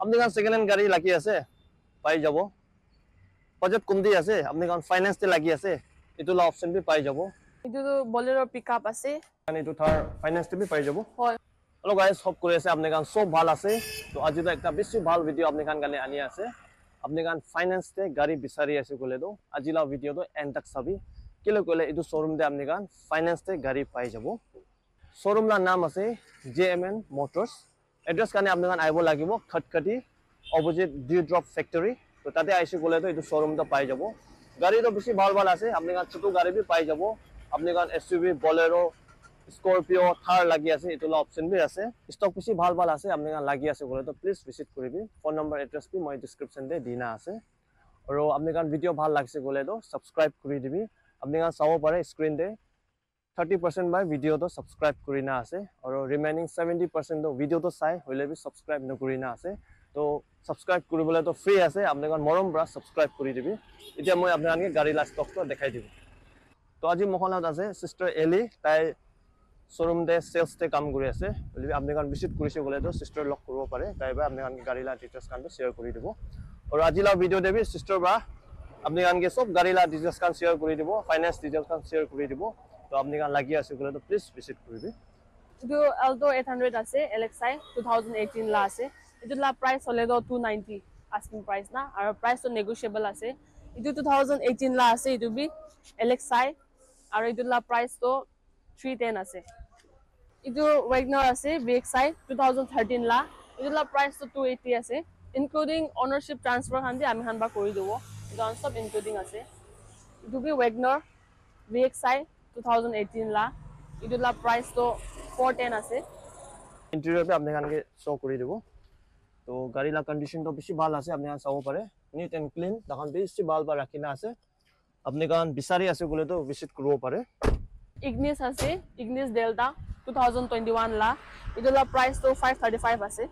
আপনি কারণ second hand গাড়ি লাগি আছে পাই যাব। বাজেট কম দি আছে আপনি কারণ ফাইন্যান্স তে লাগি আছে এইটো অপশন বি পাই যাব। এইটোতো বলেৰ পিক আপ আছে। কাৰণ এইটো থাৰ ফাইন্যান্স তে বি পাই যাব। হয়। হেল্ল' গাইজ সব কৰি আছে আপুনি কাৰণ চব ভাল আছে। তো আজি তো একটা বেছি ভাল ভিডিঅ' আপুনি কাৰণ কাৰণে আনি আছে। আপুনি কাৰণ ফাইনেন্সতে গাড়ী বিচাৰি আছে ক'লেতো আজি লোৱা ভিডিঅ'টো এণ্ড তাক চাবি। কেলৈ ক'লে এইটো শ্ব'ৰুমতে আপুনি কাৰণ ফাইনেন্সতে গাড়ী পাই যাব। শ্ব'ৰুমৰ নাম আছে J M N motors address কাৰণে আপুনি কাৰণ আহিব লাগিব Khatkhati opposite D drop factory তো তাতে আহিছে ক'লেতো এইটো শ্ব'ৰুমতে পাই যাব। গাড়ীটো বেছি ভাল ভাল আছে আপুনি কাৰণ ছোটো গাড়ী পাই যাব। আপুনি কাৰণ S U V Bolero Scorpio' Thar লাগি আছে এইটো অপশ্যন বি আছে। ষ্টক বেছি ভাল ভাল আছে আপুনি লাগি আছে ক'লে তো প্লিজ ভিজিট কৰিবি। ফোন নম্বৰ এড্ৰেছ বি মই ডিছক্ৰিপশ্যনতে দিনা আছে। আৰু আপুনি কাৰণ ভিডিঅ' ভাল লাগিছে ক'লেতো ছাবস্ক্ৰাইব কৰি দিবি। আপুনি কাৰণ চাব পাৰে স্ক্ৰীণতে থাৰ্টি পাৰ্চেণ্ট বাই ভিডিঅ'টো ছাবস্ক্ৰাইব কৰি না আছে আৰু ৰিমেইনিং ছেভেণ্টি পাৰ্চেণ্টটো ভিডিঅ'টো চাই হ'লে বি ছাবস্ক্ৰাইব নকৰি না আছে তো ছাবস্ক্ৰাইব কৰিবলৈতো ফ্ৰী আছে আপুনি কাৰণ মৰম পৰা ছাবস্ক্ৰাইব কৰি দিবি এতিয়া মই আপোনালোকে গাড়ী লাষ্ট ষ্টকটো দেখাই দিম তো আজি মোৰ লগত আছে চিষ্টাৰ এলি তাই শ্ব'ৰুমতে চেলছতে কাম কৰি আছে আপুনি কাৰণ ভিজিট কৰিছে ক'লেতো চিষ্টাৰ লগ কৰিব পাৰে তাই বা আপুনি কাৰণ গাড়ী লা ডিটেইলছ কাৰণটো শ্বেয়াৰ কৰি দিব আৰু আজি লা ভিডিঅ' দেবি চিষ্টাৰ বা আপুনি কাৰণকে চব গাড়ী ডিটেইলছ কাৰণ শ্বেয়াৰ কৰি দিব ফাইনেন্স ডিটেইলছ কাৰণ শ্বেয়াৰ কৰি দিব তো আপুনি লাগি আছে ক'লেতো প্লিজ ভিজিট এইটো এল্টো এইট হাণ্ড্ৰেড আছে L X I two thousand eighteen লা আছে। এইটো লা প্ৰাইচ হ'লেতো টু নাইণ্টি আস্কিং প্ৰাইচ না আৰু প্ৰাইচটো নেগচিয়েবল আছে। এইটো টু থাউজেণ্ড এইটিন লা আছে এইটো বি এল এক্স আই আৰু এইটো লা প্ৰাইচটো থ্ৰী টেন আছে। এইটো ৱেগনাৰ আছে V X I two thousand thirteen লা। এইটো লা প্ৰাইচটো টু এইটি আছে। ইনক্লুডিং অনাৰশ্বিপ ট্ৰান্সফাৰ খান দি আমি খান বা কৰি দিব। এইটো চব ইনক্লুডিং আছে। এইটো B wagon R V X I two thousand eighteen লা এইটো লা প্ৰাইচটো ফ'ৰ টেন আছে ইণ্টেৰিয়ৰতে আপুনি কাৰণকে শ্ব' কৰি দিব তো গাড়ী লা কণ্ডিশ্যনটো বেছি ভাল আছে আপুনি চাব পাৰে নিট এণ্ড ক্লিন তাখন বেছি ভাল ভাল ৰাখি না আছে আপুনি কাৰণ বিচাৰি আছে ক'লেতো ভিজিট কৰিব পাৰে ইগনিছ আছে Ignis Delta two thousand twenty one লা এইটো লা ফাইভ থাৰ্টি ফাইভ আছে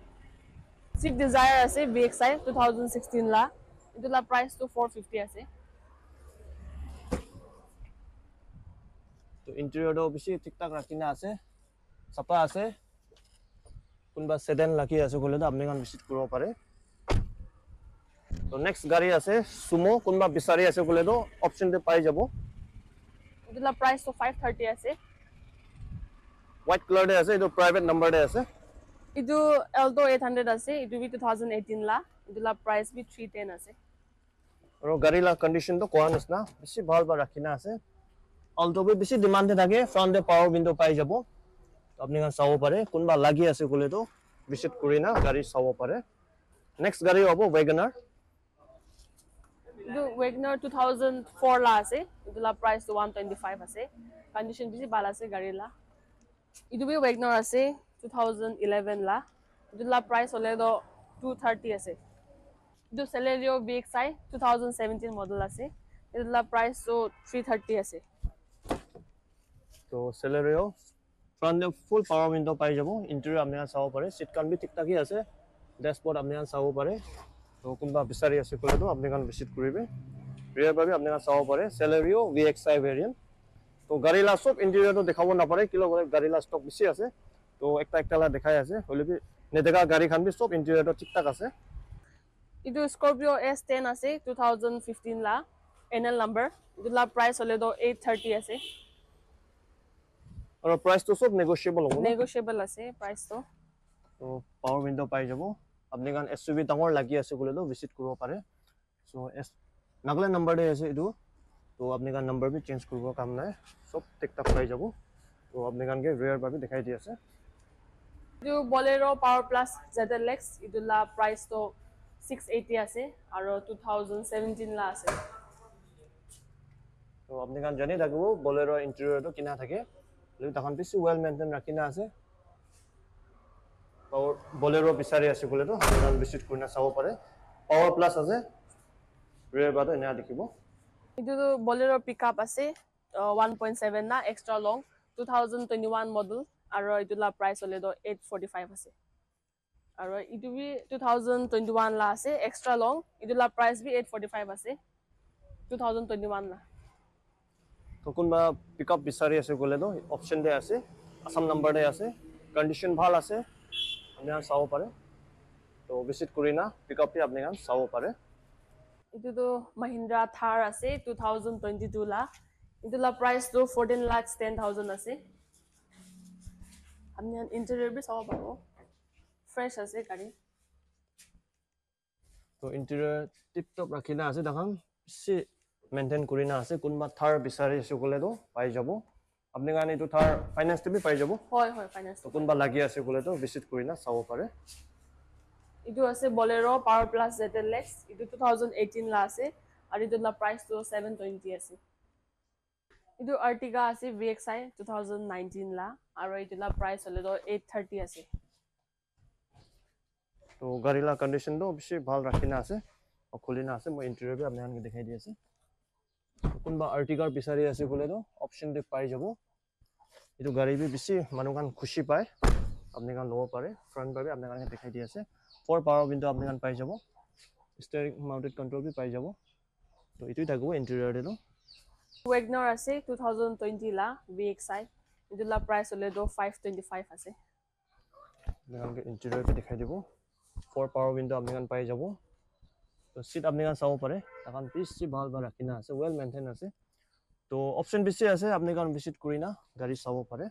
চিফ ডিজায়াৰ আছে V X I two thousand sixteen লা এইটো লা প্ৰাইচটো ফ'ৰ ফিফটি আছে তো ইণ্টেৰিয়ৰটো বেছি ঠিক ঠাক ৰাখি না আছে চাফা আছে কোনোবা ছেডেন লাগি আছে ক'লেতো আপুনি কাৰণ ভিজিট কৰিব পাৰে তো নেক্সট গাড়ী আছে চুমো কোনোবা বিচাৰি আছে ক'লেতো অপশ্যনটো পাই যাব প্ৰাইচটো ফাইভ থাৰ্টি আছে হোৱাইট কালাৰতে আছে এইটো প্ৰাইভেট নাম্বাৰতে আছে এইটো এল্টো এইট হাণ্ড্ৰেড আছে এইটো বি টু থাউজেণ্ড এইটিন লা এইটো লা প্ৰাইচ বি থ্ৰী টেন আছে আৰু গাড়ী লা কণ্ডিশ্যনটো কোৱা নিচিনা বেছি ভাল ভাল ৰাখি না আছে অলটোবি বেছি ডিমাণ্ডে থাকে ফ্ৰণ্টে পাৱাৰ উইণ্ড' পাই যাব। আপুনি চাব পাৰে কোনোবা লাগি আছে ক'লেতো ভিজিট কৰি না গাড়ী চাব পাৰে। নেক্সট গাড়ী হ'ব ৱেগনাৰ প্ৰাইচ মডেল আছে প্ৰাইচটো থ্ৰী থাৰ্টি আছে। তো চেলেৰিও ফ্ৰণ্টে ফুল পাৱাৰ উইণ্ড' পাই যাব ইণ্টেৰিয়ৰ আপুনি চাব পাৰে চিটখন বি ঠিক ঠাকেই আছে ডেছবৰ্ড আপুনি চাব পাৰে তো কোনোবা বিচাৰি আছে ক'লেতো আপুনি কাৰণ ভিজিট কৰিবি। ৰিয়াৰ বাবে আপুনি চাব পাৰে Celerio V X I variant তো গাড়ী চব ইণ্টেৰিয়ৰটো দেখাব নাপাৰে কিলো গাড়ী ষ্টক বেছি আছে তো একটা একটা লা দেখাই আছে হ'লে বি নেদেখা গাড়ীখন বি চব ইণ্টেৰিয়ৰটো ঠিক ঠাক আছে। এইটো স্কৰ্পিঅ' এছ টেন আছে টু থাউজেণ্ড ফিফটিন লা এন এল নাম্বাৰ এইটো লা প্ৰাইচ হ'লেতো এইট থাৰ্টি আছে। আৰু প্ৰাইচটো চব নেগচিয়েবল হ'ব নেগচিয়েবল আছে প্ৰাইচটো তো পাৱাৰ উইণ্ড' পাই যাব। আপুনি কাৰণ এছ ইউ ভি ডাঙৰ লাগি আছে ক'লেতো ভিজিট কৰিব পাৰে। চ' এছ নাগালেণ্ড নাম্বাৰতে আছে এইটো। তো আপুনি কাৰণ নাম্বাৰ বি চেঞ্জ কৰিব কাম নাই। চব ঠিক ঠাক পাই যাব। তো আপুনি কাৰণকে ৰেয়াৰ বাবে দেখাই দি আছে। এইটো Bolero' power plus Z L X এইটো লা প্ৰাইচটো ছিক্স এইটি আছে আৰু টু থাউজেণ্ড ছেভেণ্টিন লা আছে। তো আপুনি কাৰণ জানি থাকিব বলেৰৰ ইণ্টেৰিয়ৰটো কিনা থাকে। তাখন বেছি ৱেল মেইনটেইন ৰাখি না আছে পাৱাৰ বলেৰ' বিচাৰি আছে ক'লেতো আপুনি কাৰণ ভিজিট কৰি না চাব পাৰে পাৱাৰ প্লাছ আছে ৰেয়াৰ বাটো এনে দেখিব এইটোতো বলেৰ' পিক আপ আছে ওৱান পইণ্ট ছেভেন না extra long two thousand twenty one model আৰু এইটো লা প্ৰাইচ হ'লেতো এইট ফৰ্টি ফাইভ আছে আৰু এইটো বি টু থাউজেণ্ড টুৱেণ্টি ওৱান লা আছে এক্সট্ৰা লং এইটো লা প্ৰাইচ বি এইট ফৰ্টি ফাইভ আছে টু থাউজেণ্ড টুৱেণ্টি ওৱান লা তো কোনোবা পিক আপ বিচাৰি আছে ক'লেতো অপশ্যনতে আছে আছাম নাম্বাৰতে আছে কণ্ডিশ্যন ভাল আছে আপুনি চাব পাৰে। তো ভিজিট কৰি না পিকআপটি আপুনি চাব পাৰে। এইটোতো মহিন্দ্ৰা থাৰ আছে টু থাউজেণ্ড টুৱেণ্টি টু লা। এইটো লা প্ৰাইচটো ফৰ্টিন লাখছ টেন থাউজেণ্ড আছে। আপুনি ইণ্টেৰিয়ৰ চাব পাৰিব ফ্ৰেছ আছে গাড়ী। তো ইণ্টেৰিয়ৰ টিপ টপ ৰাখি না আছে দেখোন বেছি মেইনটেইন কৰি না আছে কোনোবা থাৰ বিচাৰি আছে ক'লেতো পাই যাব আপুনি কাৰণে এইটো থাৰ ফাইনেন্সটো বি পাই যাব হয় হয় ফাইনেন্স তো কোনোবা লাগি আছে ক'লেতো ভিজিট কৰি না চাব পাৰে এইটো আছে Bolero' power plus Z L X এইটো টু থাউজেণ্ড এইটিন লা আছে আৰু এইটো লা প্ৰাইচটো ছেভেন টুৱেণ্টি আছে এইটো আৰ্টিকা আছে V X I two thousand nineteen লা আৰু এইটো লা প্ৰাইচ হ'লেতো এইট থাৰ্টি আছে তো গাড়ীলা কণ্ডিশ্যনটো বেছি ভাল ৰাখি না আছে খুলি আছে মই ইণ্টেৰিয়ৰ বি আপোনালোকে দেখাই দি আছে কোনোবা আৰ্টিকাৰ বিচাৰি আছে ক'লেতো অপশ্যনটো পাই যাব। এইটো গাড়ী বি বেছি মানুহখন খুচি পায় আপুনি কাৰণ ল'ব পাৰে। ফ্ৰণ্ট বাবে আপোনালোকে দেখাই দি আছে। ফ'ৰ পাৱাৰ উইণ্ডো আপুনি কাৰণ পাই যাব। ষ্টেৰিং মাউণ্টেড কণ্ট্ৰল বি পাই যাব। তো এইটোৱে থাকিব ইণ্টেৰিয়ৰটো ৱেগনাৰ আছে টু থাউজেণ্ড টুৱেণ্টি লা ভি এক্স আই এইটো লা প্ৰাইচ হ'লেতো ফাইভ টুৱেণ্টি ফাইভ আছে। আপোনালোকে ইণ্টেৰিয়ৰটো দেখাই দিব। ফ'ৰ পাৱাৰ উইণ্ডো আপুনি কাৰণ পাই যাব। তো চিট আপুনি কাৰণ চাব পাৰে তাকান বেছি ভাল ভাল ৰাখি না আছে ৱেল মেইনটেইন আছে তো অপশ্যন বেছি আছে আপুনি কাৰণ ভিজিট কৰি না গাড়ী চাব পাৰে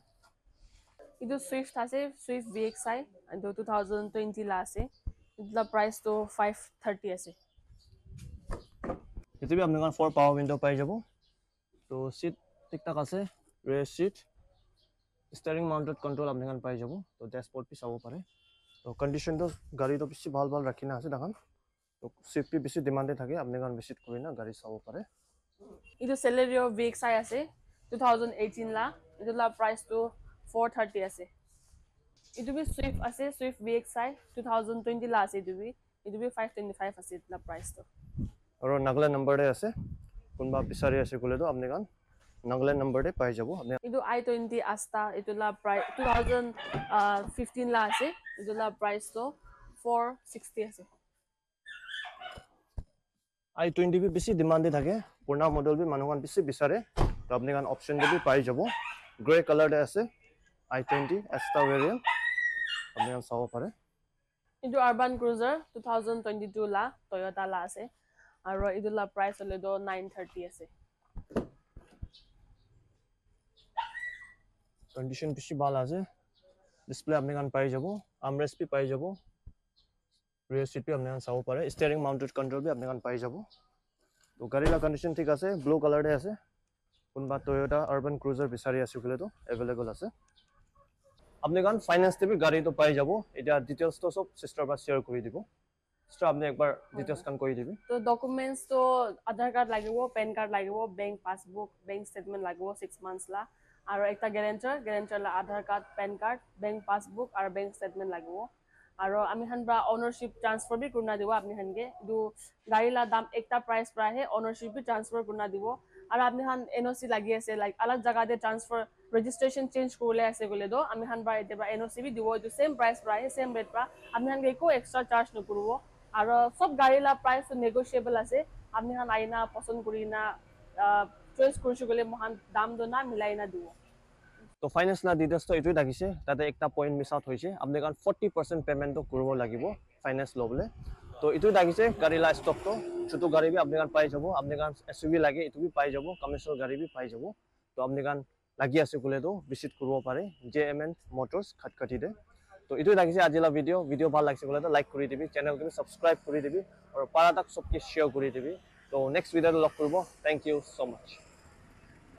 এইটো চুইফ্ট আছে চুইফ্ট ভি এক্স আই এইটো টু থাউজেণ্ড টুৱেণ্টি লা আছে এইটো লা প্ৰাইচটো ফাইভ থাৰ্টি আছে সেইটো বি আপুনি কাৰণ ফ'ৰ পাৱাৰ উইণ্ডো পাই যাব তো চিট ঠিক ঠাক আছে rest seat steering mounted control আপুনি কাৰণ পাই যাব তো ডেছবৰ্ড বি চাব পাৰে তো কণ্ডিশ্যনটো গাড়ীটো বেছি ভাল ভাল ৰাখি না আছে তাকান তো চিফটি বেছি ডিমাণ্ডে থাকে আপুনি কাৰণ ভিজিট কৰি না গাড়ী চাব পাৰে। এইটো চেলেৰিঅ' ভি এক্স আই আছে টু থাউজেণ্ড এইটিন লা এইটো লা প্ৰাইচটো ফ'ৰ থাৰ্টি আছে। এইটো বি চুইফ্ট আছে Swift V X I two thousand twenty লা আছে এইটো বি এইটো বি ফাইভ টুৱেণ্টি ফাইভ আছে এইটো লা প্ৰাইচটো আৰু নাগালেণ্ড নম্বৰতে আছে কোনোবা বিচাৰি আছে ক'লেতো আপুনি কাৰণ নাগালেণ্ড নম্বৰতে পাই যাব। আপুনি এইটো আই টুৱেণ্টি আস্তা এইটো লা প্ৰাইচ টু থাউজেণ্ড ফিফটিন লা আছে এইটো লা প্ৰাইচটো ফ'ৰ ছিক্সটি আছে। আই টুৱেণ্টি বি বেছি ডিমাণ্ডে থাকে পুৰণা মডেল বি মানুহখন বেছি বিচাৰে তো আপুনি কাৰণ অপশ্যনটো বি পাই যাব। গ্ৰে কালাৰতে আছে আই টুৱেণ্টি এক্সট্ৰা ভেৰিয়েণ্ট আপুনি চাব পাৰে। এইটো Urban Cruiser two thousand twenty two লা টয়টা লা আছে আৰু এইটো লা প্ৰাইচ হ'লেতো নাইন থাৰ্টি আছে। কণ্ডিশ্যন বেছি ভাল আছে ডিছপ্লে আপুনি কাৰণ পাই যাব আমৰেছ বি পাই যাব। ৰিয়েৰ চিট বি আপুনি কাৰণ চাব পাৰে ষ্টেৰিং মাউণ্টেড কণ্ট্ৰল বি আপুনি কাৰণ পাই যাব তো গাড়ীৰ কণ্ডিশ্যন ঠিক আছে ব্লু কালাৰতে আছে কোনোবা টয়টা আৰ্বান ক্ৰুজাৰ বিচাৰি আছে ক'লেতো এভেইলেবল আছে আপুনি কাৰণ ফাইনেন্স টিভি গাড়ীটো পাই যাব এতিয়া ডিটেইলছটো চব চিষ্টাৰ পৰা শ্বেয়াৰ কৰি দিব আপুনি কান তো লাগিব লাগিব লাগিব লা আৰু একটা গেৰেণ্টাৰ গেৰেণ্টাৰ লা Aadhaar card PAN card bank passbook আৰু বেংক ষ্টেটমেণ্ট লাগিব আৰু আমি খান পৰা অনাৰশ্বিপ ট্ৰান্সফাৰ বি কৰি দিব আপুনি খানকে এইটো গাড়ী লা দাম একটা প্ৰাইচ পৰাহে অনাৰশ্বিপ বি ট্ৰান্সফাৰ কৰি দিব আৰু আপুনি খান এন অ' চি লাগি আছে লাইক আলাগ জেগাতে ট্ৰান্সফাৰ ৰেজিষ্ট্ৰেশ্যন চেঞ্জ কৰিলে আছে গ'লে তো আমি খান পৰা এতিয়া এন অ' চি বি দিব এইটো ছেম প্ৰাইচ পৰাহে ছেম ৰেট পৰা আপুনি খানকে একো এক্সট্ৰা চাৰ্জ নকৰিব আৰু সব গাড়ী লা প্ৰাইচ নেগোচিয়েবল আছে আপনি খান আইনা পছন্দ কৰি না চইচ কৰিছো গ'লে মহান দাম দনা মিলাই না দিব তো ফাইনেন্স না ডিটেইলছটো এইটোৱে থাকিছে। তাতে একটা পইণ্ট মিছ আউট হৈছে। আপুনি কাৰণ ফৰ্টি পাৰ্চেণ্ট পে'মেণ্টটো কৰিব লাগিব ফাইনেন্স ল'বলৈ। তো এইটোৱে থাকিছে গাড়ী লা ষ্টকটো ছোটো গাড়ী বি আপুনি কাৰণ পাই যাব আপুনি কাৰণ এছ ইউ লাগে এইটো বি পাই যাব কমাৰ্চিয়েল গাড়ী বি পাই যাব। তো আপুনি কাৰণ লাগি আছে ক'লেতো ভিজিট কৰিব পাৰে জে এম এন মটৰ্ছ খাটকাটিতে তো এইটোৱে থাকিছে আজিলা ভিডিঅ' ভিডিঅ' ভাল লাগিছে ক'লেতো লাইক কৰি দিবি চেনেলটো ছাবস্ক্ৰাইব কৰি দিবি আৰু পাৰা তাক চবকে শ্বেয়াৰ কৰি দিবি। তো নেক্সট ভিডিঅ'টো লগ কৰিব। Thank you so much